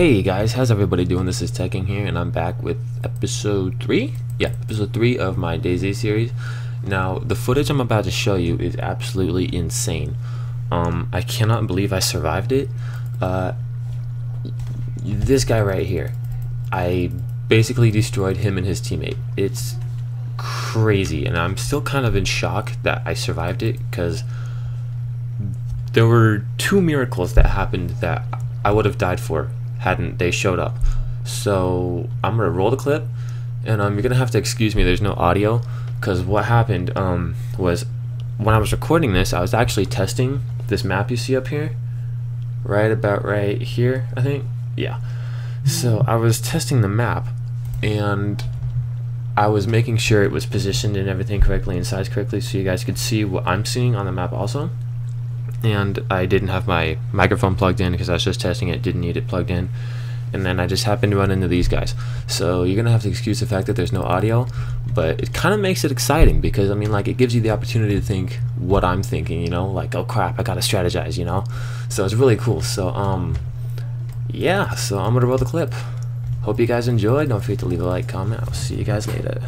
Hey guys, how's everybody doing? This is TechKing here, and I'm back with episode 3? Yeah, episode 3 of my DayZ series. Now, the footage I'm about to show you is absolutely insane. Um, I cannot believe I survived it. Uh, this guy right here, I basically destroyed him and his teammate. It's crazy, and I'm still kind of in shock that I survived it, because there were two miracles that happened that I would have died for hadn't they showed up. So I'm gonna roll the clip, and um, you're gonna have to excuse me. There's no audio because what happened um, was when I was recording this, I was actually testing this map you see up here, right about right here, I think. Yeah. So I was testing the map, and I was making sure it was positioned and everything correctly and sized correctly, so you guys could see what I'm seeing on the map also and I didn't have my microphone plugged in because I was just testing it, didn't need it plugged in. And then I just happened to run into these guys. So you're gonna have to excuse the fact that there's no audio, but it kind of makes it exciting because I mean, like, it gives you the opportunity to think what I'm thinking, you know, like, oh crap, I gotta strategize, you know. So it's really cool. So um, yeah. So I'm gonna roll the clip. Hope you guys enjoyed. Don't forget to leave a like, comment. I'll see you guys later.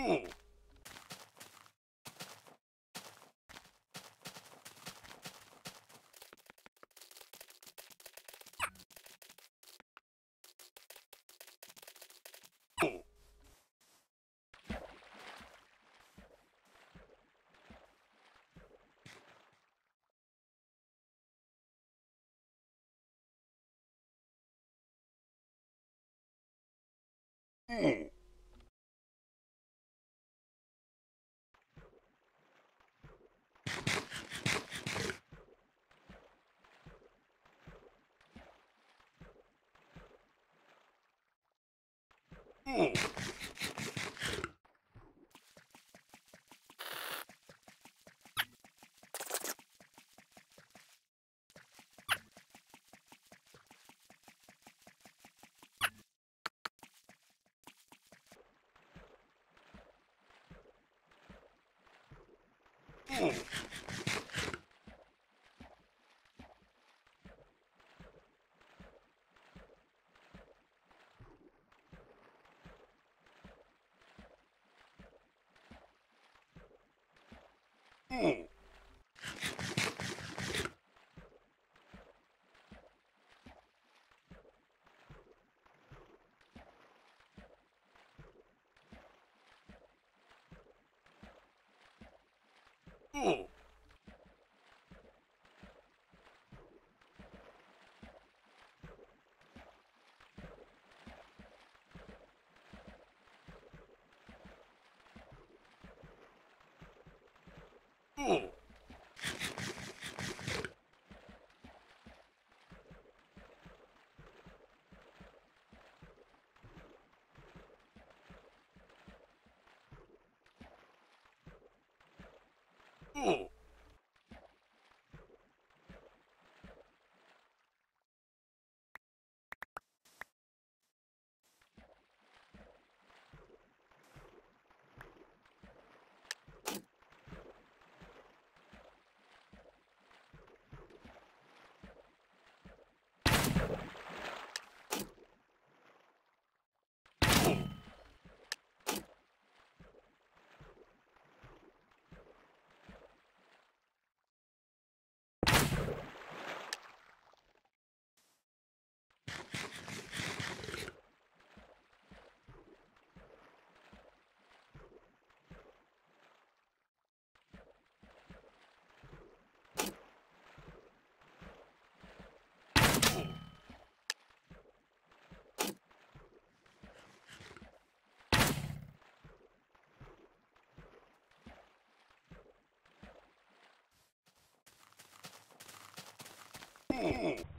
Mm. Mm. Ooh. Ooh. you Ooh.